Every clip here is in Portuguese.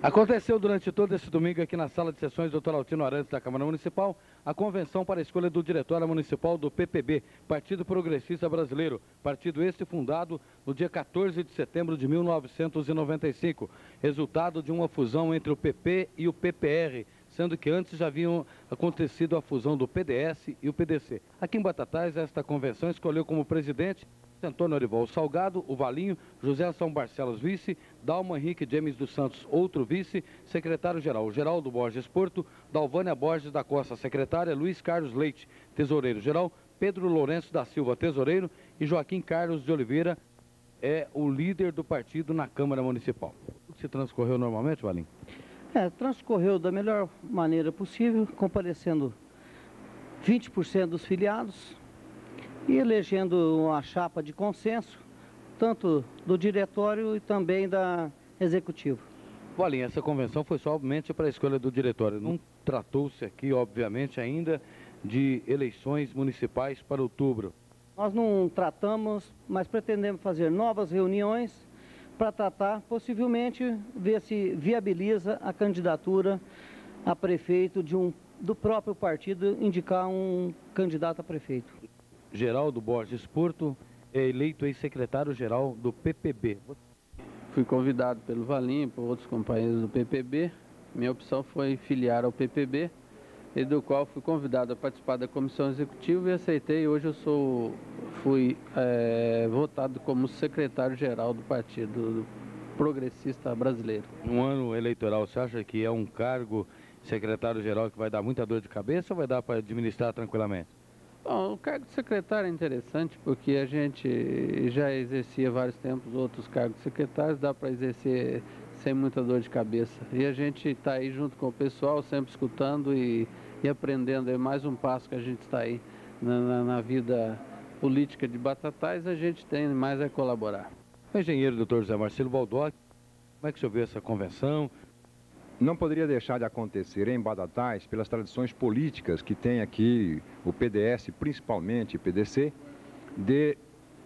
Aconteceu durante todo esse domingo aqui na sala de sessões Dr. Altino Arantes da Câmara Municipal a convenção para a escolha do diretório municipal do PPB, Partido Progressista Brasileiro, partido este fundado no dia 14 de setembro de 1995, resultado de uma fusão entre o PP e o PPR, sendo que antes já haviam acontecido a fusão do PDS e o PDC. Aqui em Batatais, esta convenção escolheu como presidente Antônio Orival Salgado, o Valinho, José São Barcelos, vice, Dalma Henrique James dos Santos, outro vice, secretário-geral, Geraldo Borges Porto, Dalvânia Borges da Costa, secretária, Luiz Carlos Leite, tesoureiro-geral, Pedro Lourenço da Silva, tesoureiro, e Joaquim Carlos de Oliveira é o líder do partido na Câmara Municipal. Se transcorreu normalmente, Valinho? É, transcorreu da melhor maneira possível, comparecendo 20% dos filiados, e elegendo uma chapa de consenso, tanto do diretório e também da executivo. Valinha, essa convenção foi somente para a escolha do diretório. Não tratou-se aqui, obviamente, ainda de eleições municipais para outubro. Nós não tratamos, mas pretendemos fazer novas reuniões para tratar, possivelmente, ver se viabiliza a candidatura a prefeito de um, do próprio partido, indicar um candidato a prefeito. Geraldo Borges Porto é eleito ex-secretário-geral do PPB. Fui convidado pelo Valim, por outros companheiros do PPB. Minha opção foi filiar ao PPB, e do qual fui convidado a participar da comissão executiva e aceitei. Hoje eu sou, fui é, votado como secretário-geral do Partido Progressista Brasileiro. No ano eleitoral, você acha que é um cargo secretário-geral que vai dar muita dor de cabeça ou vai dar para administrar tranquilamente? Bom, o cargo de secretário é interessante porque a gente já exercia vários tempos outros cargos de secretários, dá para exercer sem muita dor de cabeça. E a gente está aí junto com o pessoal, sempre escutando e, e aprendendo. É mais um passo que a gente está aí na, na, na, vida política de Batatais, a gente tem mais a colaborar. O engenheiro doutor José Marcelo Baldock, como é que o senhor vê essa convenção? Não poderia deixar de acontecer em Badatais pelas tradições políticas que tem aqui o PDS, principalmente PDC, de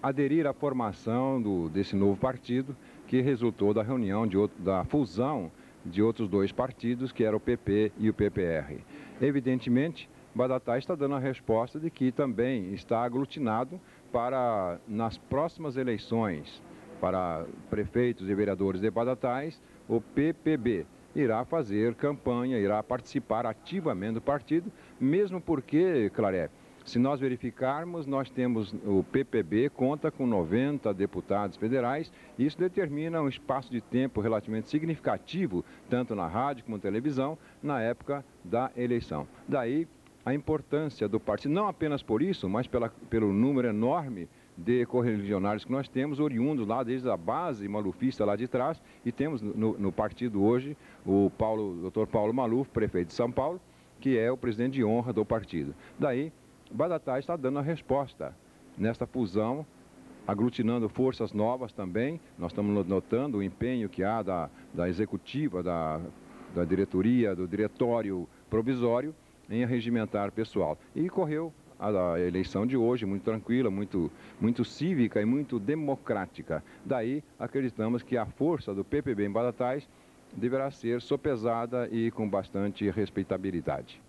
aderir à formação do, desse novo partido que resultou da reunião, de outro, da fusão de outros dois partidos, que era o PP e o PPR. Evidentemente, Badatais está dando a resposta de que também está aglutinado para, nas próximas eleições para prefeitos e vereadores de Badatais, o PPB, irá fazer campanha, irá participar ativamente do partido, mesmo porque, Claré, se nós verificarmos, nós temos o PPB conta com 90 deputados federais, isso determina um espaço de tempo relativamente significativo, tanto na rádio como na televisão, na época da eleição. Daí a importância do partido, não apenas por isso, mas pela, pelo número enorme de correligionários que nós temos, oriundos lá desde a base malufista lá de trás, e temos no, no partido hoje o Paulo, doutor Paulo Maluf, prefeito de São Paulo, que é o presidente de honra do partido. Daí, Badatá está dando a resposta nesta fusão, aglutinando forças novas também. Nós estamos notando o empenho que há da, da executiva, da, da diretoria, do diretório provisório em arregimentar pessoal. E correu a, eleição de hoje, muito tranquila, muito, muito cívica e muito democrática. Daí, acreditamos que a força do PPB em Badatais deverá ser sopesada e com bastante respeitabilidade.